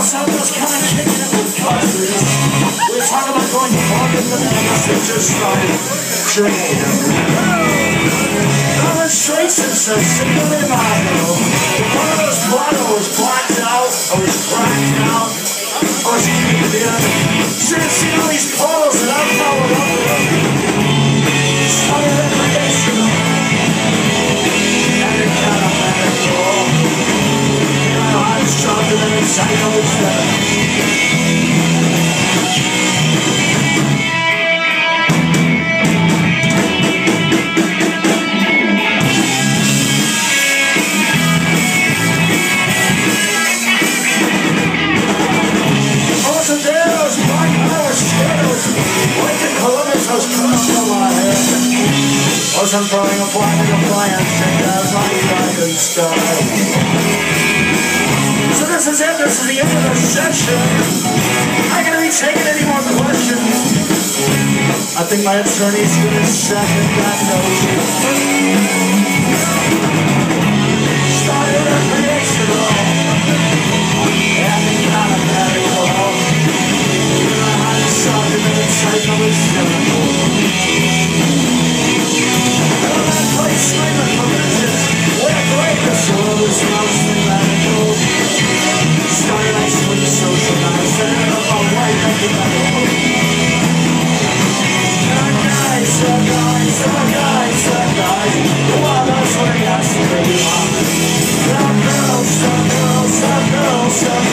was kind of kicking it with cousins. We were talking about going clubbing with them, and just started drinking. Demonstrations are simply vital. One of those bottles was blacked out, or was cracked out, or was keeping in. Should all these bottles that I'm following up Wasn't throwing a flag in the plant, and I was like dragon style. So this is it, this is the end of the session. I'm not gonna be taking any more questions. I think my attorney's gonna second that notion. Some girls, some girls, some girls